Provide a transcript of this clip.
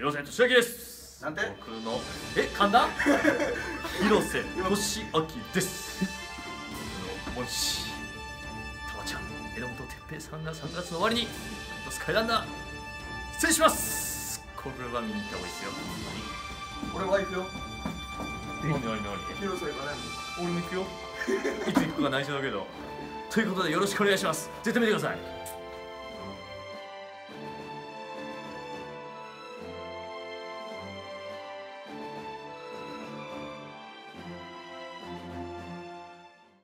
広瀬俊明です。なんて？僕のえ神田？広瀬俊明です。僕の恩師たまちゃん榎本哲平さんが3月の終わりにスカイランナー失礼します。これは見に行った方がいいですよ。俺は行くよ。何？何何何広瀬がね俺も行くよ。いつ行くか内緒だけど。ということでよろしくお願いします。絶対見てください。